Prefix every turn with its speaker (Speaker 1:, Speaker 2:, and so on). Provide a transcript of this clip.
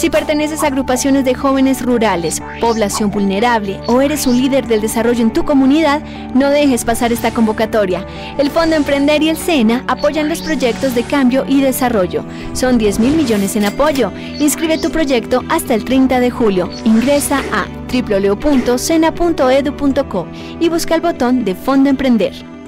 Speaker 1: Si perteneces a agrupaciones de jóvenes rurales, población vulnerable o eres un líder del desarrollo en tu comunidad, no dejes pasar esta convocatoria. El Fondo Emprender y el SENA apoyan los proyectos de cambio y desarrollo. Son 10 mil millones en apoyo. Inscribe tu proyecto hasta el 30 de julio. Ingresa a www.sena.edu.co y busca el botón de Fondo Emprender.